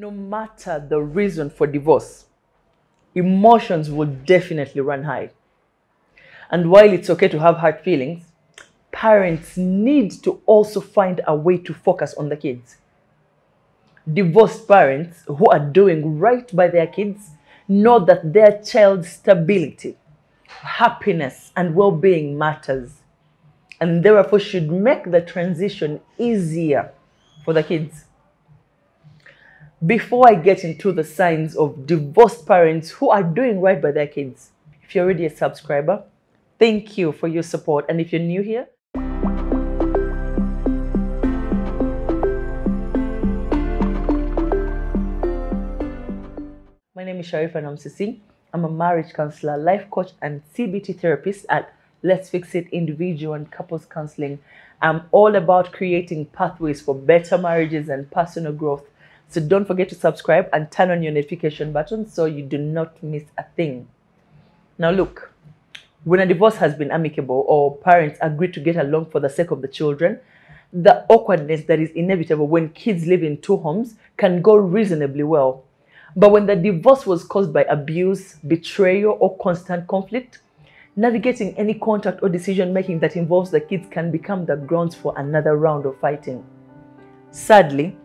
no matter the reason for divorce, emotions will definitely run high. And while it's okay to have hard feelings, parents need to also find a way to focus on the kids. Divorced parents who are doing right by their kids know that their child's stability, happiness, and well being matters, and therefore should make the transition easier for the kids. Before I get into the signs of divorced parents who are doing right by their kids, if you're already a subscriber, thank you for your support. And if you're new here, My name is Sharifah Namusisi. I'm a marriage counselor, life coach, and CBT therapist at Let's Fix It Individual and Couples Counseling. I'm all about creating pathways for better marriages and personal growth. So don't forget to subscribe and turn on your notification button so you do not miss a thing. Now, look, when a divorce has been amicable or parents agree to get along for the sake of the children, the awkwardness that is inevitable when kids live in two homes can go reasonably well. But when the divorce was caused by abuse, betrayal, or constant conflict, navigating any contact or decision making that involves the kids can become the grounds for another round of fighting. Sadly,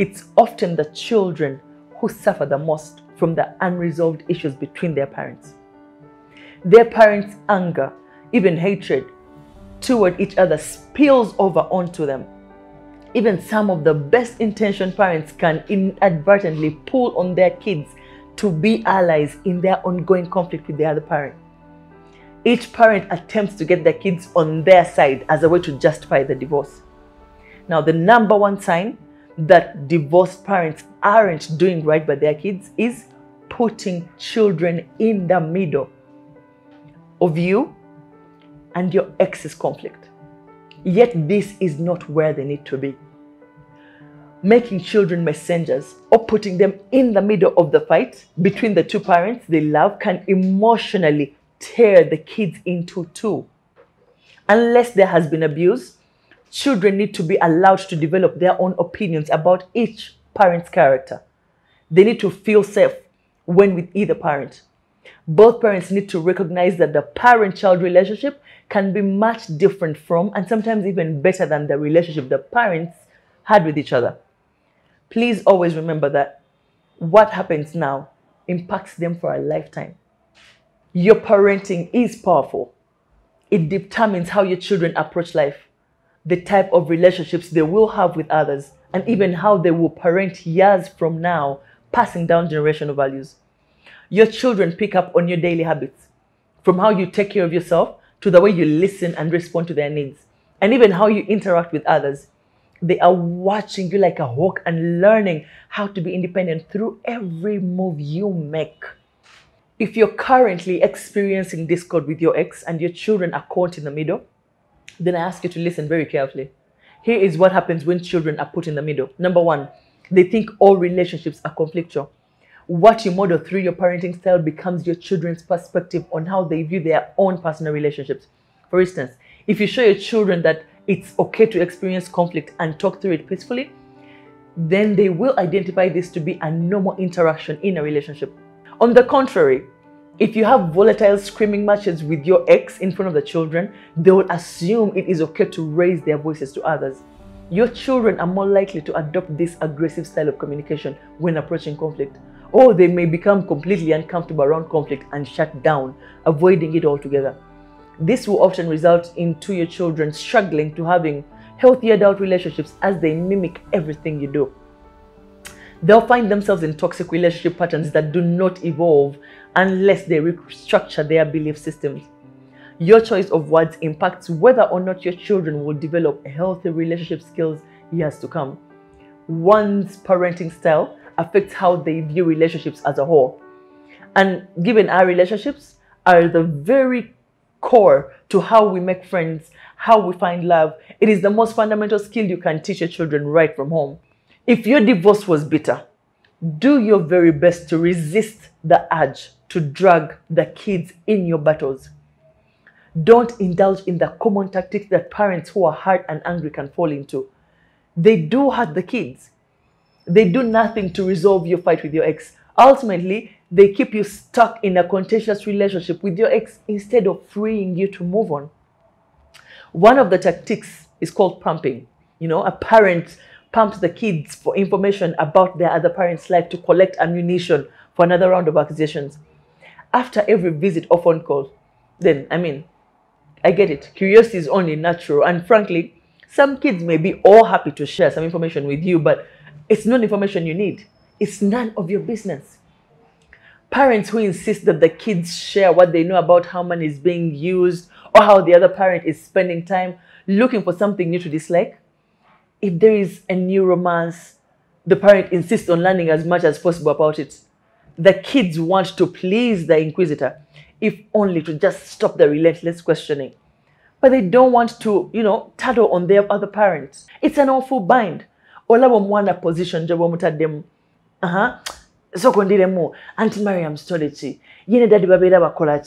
it's often the children who suffer the most from the unresolved issues between their parents. Their parents' anger, even hatred toward each other spills over onto them even some of the best intentioned parents can inadvertently pull on their kids to be allies in their ongoing conflict with the other parent. Each parent attempts to get their kids on their side as a way to justify the divorce. Now, the number one sign that divorced parents aren't doing right by their kids is putting children in the middle of you and your ex's conflict. Yet this is not where they need to be. Making children messengers or putting them in the middle of the fight between the two parents they love can emotionally tear the kids into two. Unless there has been abuse, children need to be allowed to develop their own opinions about each parent's character. They need to feel safe when with either parent. Both parents need to recognize that the parent child relationship can be much different from and sometimes even better than the relationship the parents had with each other. Please always remember that what happens now impacts them for a lifetime. Your parenting is powerful. It determines how your children approach life, the type of relationships they will have with others, and even how they will parent years from now, passing down generational values. Your children pick up on your daily habits, from how you take care of yourself to the way you listen and respond to their needs, and even how you interact with others. They are watching you like a hawk and learning how to be independent through every move you make. If you're currently experiencing discord with your ex and your children are caught in the middle, then I ask you to listen very carefully. Here is what happens when children are put in the middle. Number one, they think all relationships are conflictual. What you model through your parenting style becomes your children's perspective on how they view their own personal relationships. For instance, if you show your children that it's okay to experience conflict and talk through it peacefully, then they will identify this to be a normal interaction in a relationship. On the contrary, if you have volatile screaming matches with your ex in front of the children, they will assume it is okay to raise their voices to others. Your children are more likely to adopt this aggressive style of communication when approaching conflict, or they may become completely uncomfortable around conflict and shut down, avoiding it altogether. This will often result in into your children struggling to having healthy adult relationships as they mimic everything you do. They'll find themselves in toxic relationship patterns that do not evolve unless they restructure their belief systems. Your choice of words impacts whether or not your children will develop healthy relationship skills years to come. One's parenting style affects how they view relationships as a whole. And given our relationships are the very core to how we make friends, how we find love, it is the most fundamental skill you can teach your children right from home. If your divorce was bitter, do your very best to resist the urge to drag the kids in your battles. Don't indulge in the common tactics that parents who are hurt and angry can fall into. They do hurt the kids. they do nothing to resolve your fight with your ex. Ultimately, they keep you stuck in a contentious relationship with your ex instead of freeing you to move on. One of the tactics is called pumping. You know, a parent pumps the kids for information about their other parent's life to collect ammunition for another round of accusations. After every visit or phone call, then, I mean, I get it. Curiosity is only natural. And frankly, some kids may be all happy to share some information with you, but it's not information you need. It's none of your business. Parents who insist that the kids share what they know about how money is being used or how the other parent is spending time looking for something new to dislike. If there is a new romance, the parent insists on learning as much as possible about it. The kids want to please the inquisitor, if only to just stop the relentless questioning. But they don't want to, you know, tattle on their other parents. It's an awful bind. Olabo mwana position jobo mutaddemu. Aha. Uh-huh. soko ndiremu anti mariam story ki yine dadi babeera bakola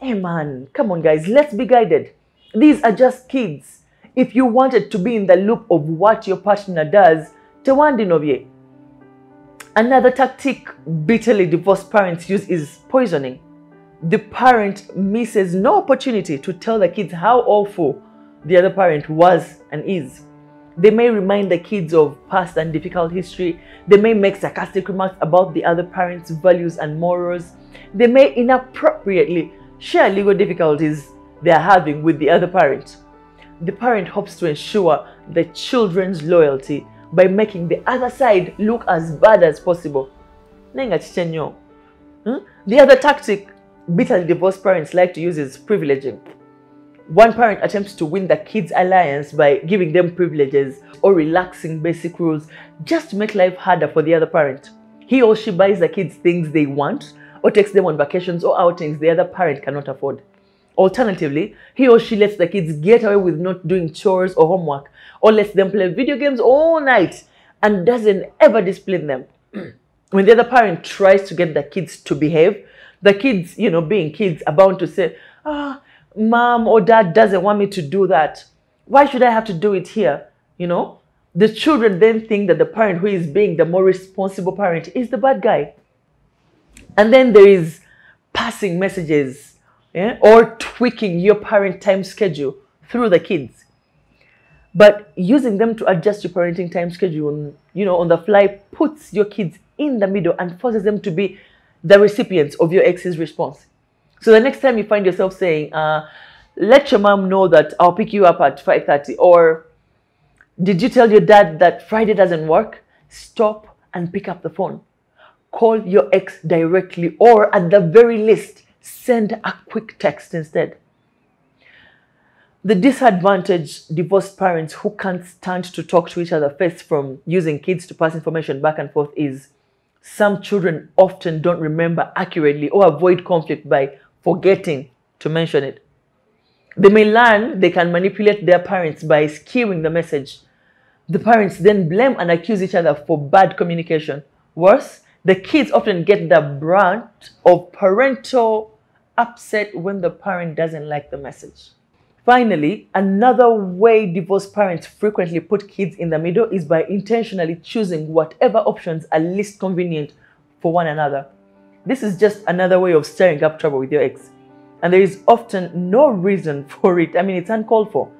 hey man come on guys let's be guided these are just kids if you wanted to be in the loop of what your partner does tewandinobye another tactic bitterly divorced parents use is poisoning the parent misses no opportunity to tell the kids how awful the other parent was and is they may remind the kids of past and difficult history. They may make sarcastic remarks about the other parent's values and morals. They may inappropriately share legal difficulties they are having with the other parent. The parent hopes to ensure the children's loyalty by making the other side look as bad as possible. Hmm? The other tactic bitterly divorced parents like to use is privileging. One parent attempts to win the kids' alliance by giving them privileges or relaxing basic rules just to make life harder for the other parent. He or she buys the kids things they want or takes them on vacations or outings the other parent cannot afford. Alternatively, he or she lets the kids get away with not doing chores or homework or lets them play video games all night and doesn't ever discipline them. when the other parent tries to get the kids to behave, the kids, you know, being kids, are bound to say, ah, mom or dad doesn't want me to do that. Why should I have to do it here? You know, the children then think that the parent who is being the more responsible parent is the bad guy. And then there is passing messages yeah, or tweaking your parent time schedule through the kids. But using them to adjust your parenting time schedule, you know, on the fly puts your kids in the middle and forces them to be the recipients of your ex's response. So the next time you find yourself saying, uh, let your mom know that I'll pick you up at 5.30 or did you tell your dad that Friday doesn't work? Stop and pick up the phone. Call your ex directly or at the very least, send a quick text instead. The disadvantaged divorced parents who can't stand to talk to each other face from using kids to pass information back and forth is some children often don't remember accurately or avoid conflict by forgetting to mention it. They may learn they can manipulate their parents by skewing the message. The parents then blame and accuse each other for bad communication. Worse, the kids often get the brunt of parental upset when the parent doesn't like the message. Finally, another way divorced parents frequently put kids in the middle is by intentionally choosing whatever options are least convenient for one another. This is just another way of stirring up trouble with your ex. And there is often no reason for it. I mean, it's uncalled for.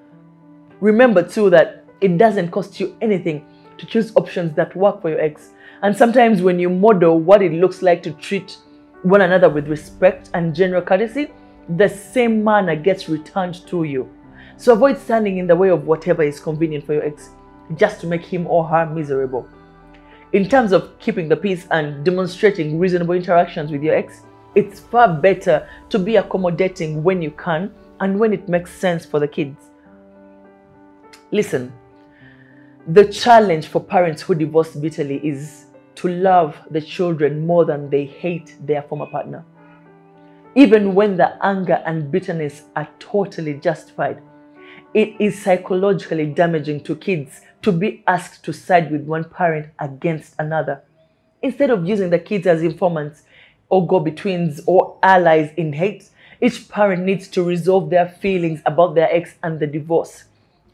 Remember, too, that it doesn't cost you anything to choose options that work for your ex. And sometimes, when you model what it looks like to treat one another with respect and general courtesy, the same manner gets returned to you. So avoid standing in the way of whatever is convenient for your ex just to make him or her miserable. In terms of keeping the peace and demonstrating reasonable interactions with your ex, it's far better to be accommodating when you can and when it makes sense for the kids. Listen, the challenge for parents who divorce bitterly is to love the children more than they hate their former partner. Even when the anger and bitterness are totally justified, it is psychologically damaging to kids to be asked to side with one parent against another. Instead of using the kids as informants or go betweens or allies in hate, each parent needs to resolve their feelings about their ex and the divorce.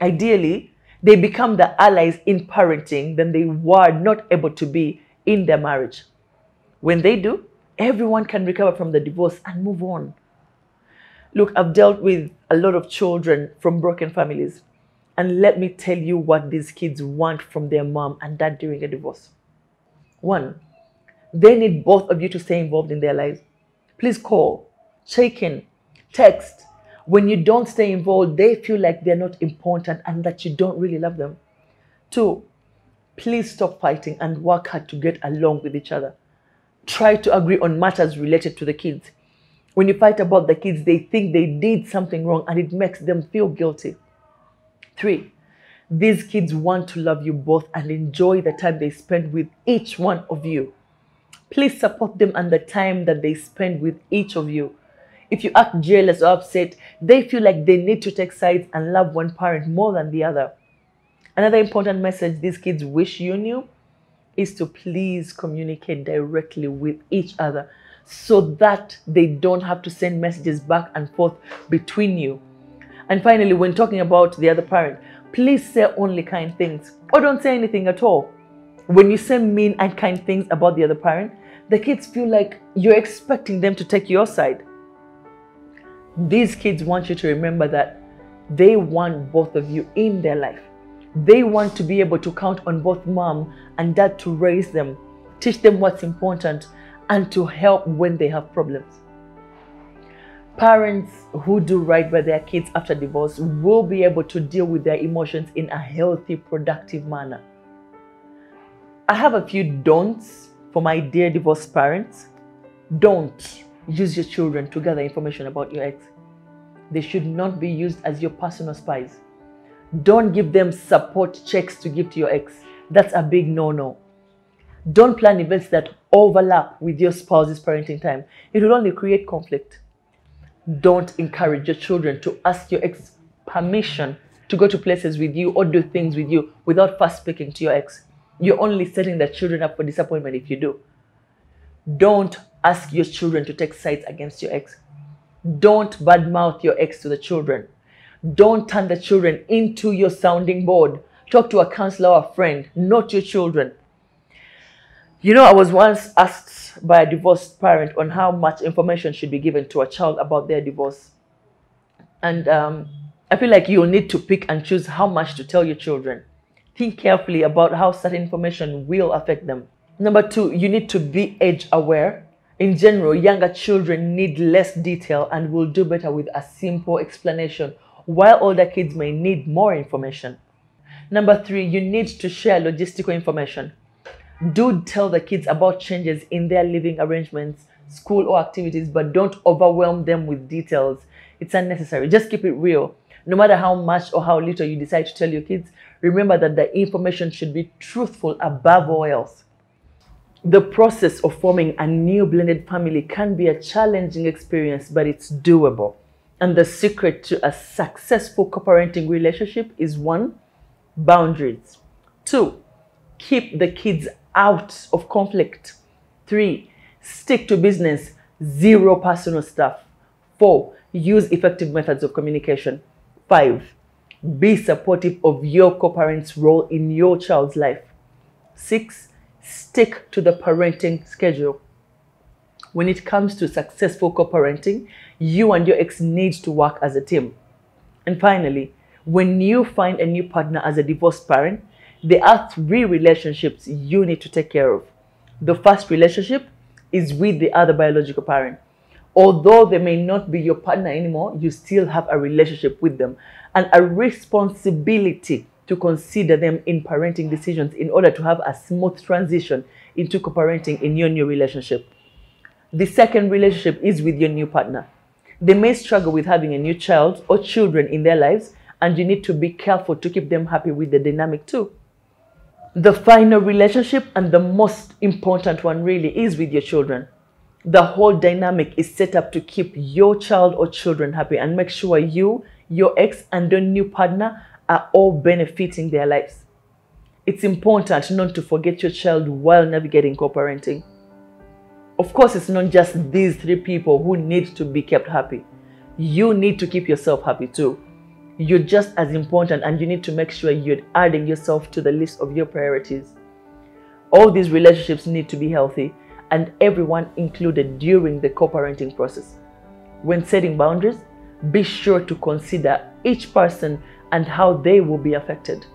Ideally, They become the allies in parenting than they were not able to be in their marriage. When they do, everyone can recover from the divorce and move on. Look, I've dealt with a lot of children from broken families. And let me tell you what these kids want from their mom and dad during a divorce. One, they need both of you to stay involved in their lives. Please call, check in, text. When you don't stay involved, they feel like they're not important and that you don't really love them. Two, please stop fighting and work hard to get along with each other. Try to agree on matters related to the kids. When you fight about the kids, they think they did something wrong and it makes them feel guilty. Three, these kids want to love you both and enjoy the time they spend with each one of you. Please support them and the time that they spend with each of you. If you act jealous or upset, they feel like they need to take sides and love one parent more than the other. Another important message these kids wish you knew is to please communicate directly with each other so that they don't have to send messages back and forth between you. And finally, when talking about the other parent, please say only kind things or don't say anything at all. When you say mean and kind things about the other parent, the kids feel like you're expecting them to take your side. These kids want you to remember that they want both of you in their life. They want to be able to count on both mom and dad to raise them, teach them what's important, and to help when they have problems. Parents who do right by their kids after divorce will be able to deal with their emotions in a healthy, productive manner. I have a few don'ts for my dear divorced parents. Don't use your children to gather information about your ex. They should not be used as your personal spies. Don't give them support checks to give to your ex. That's a big no no. Don't plan events that overlap with your spouse's parenting time. It will only create conflict. Don't encourage your children to ask your ex permission to go to places with you or do things with you without first speaking to your ex. You're only setting the children up for disappointment if you do. Don't ask your children to take sides against your ex. Don't badmouth your ex to the children. Don't turn the children into your sounding board. Talk to a counselor or a friend, not your children. You know, I was once asked by a divorced parent on how much information should be given to a child about their divorce. And um, I feel like you'll need to pick and choose how much to tell your children. Think carefully about how certain information will affect them. Number two, you need to be age aware. In general, younger children need less detail and will do better with a simple explanation, while older kids may need more information. Number three, you need to share logistical information do tell the kids about changes in their living arrangements, school or activities, but don't overwhelm them with details. It's unnecessary. Just keep it real. No matter how much or how little you decide to tell your kids, remember that the information should be truthful above all else. The process of forming a new blended family can be a challenging experience, but it's doable. And the secret to a successful co parenting relationship is one, boundaries. Two, keep the kids out of conflict. Three, stick to business, zero personal stuff. Four, use effective methods of communication. Five, be supportive of your co parent's role in your child's life. Six, stick to the parenting schedule. When it comes to successful co parenting, you and your ex need to work as a team. And finally, when you find a new partner as a divorced parent, there are three relationships you need to take care of. The first relationship is with the other biological parent. Although they may not be your partner anymore, you still have a relationship with them and a responsibility to consider them in parenting decisions in order to have a smooth transition into co parenting in your new relationship. The second relationship is with your new partner. They may struggle with having a new child or children in their lives, and you need to be careful to keep them happy with the dynamic too. The final relationship and the most important one really is with your children. The whole dynamic is set up to keep your child or children happy and make sure you, your ex, and your new partner are all benefiting their lives. It's important not to forget your child while navigating co parenting. Of course, it's not just these three people who need to be kept happy. You need to keep yourself happy too. you're just as important and you need to make sure you're adding yourself to the list of your priorities. All these relationships need to be healthy and everyone included during the co parenting process. When setting boundaries, be sure to consider each person and how they will be affected.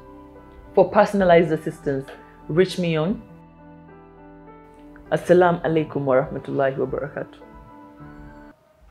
For personalized assistance, reach me on Assalamu alaikum wa rahmatullahi wa barakatuh.